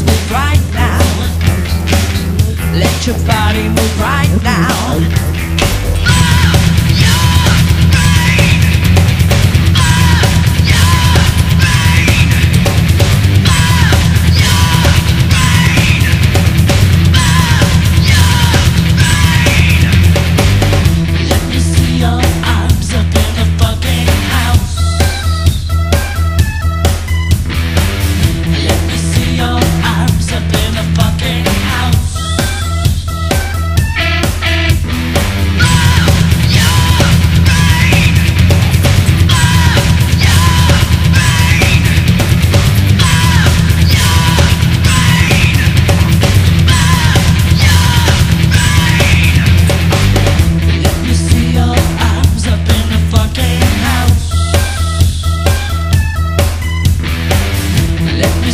move right now. Let your body move right now. Let me